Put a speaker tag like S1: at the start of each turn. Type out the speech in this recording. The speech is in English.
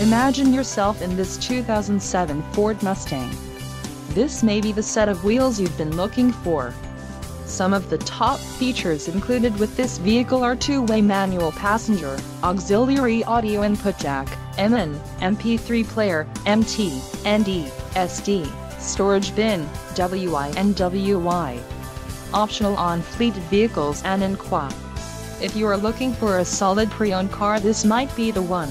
S1: Imagine yourself in this 2007 Ford Mustang. This may be the set of wheels you've been looking for. Some of the top features included with this vehicle are two-way manual passenger, auxiliary audio input jack, MN, MP3 player, MT, ND, SD, storage bin, WI and WY. Optional on fleeted vehicles and in qua. If you are looking for a solid pre-owned car this might be the one.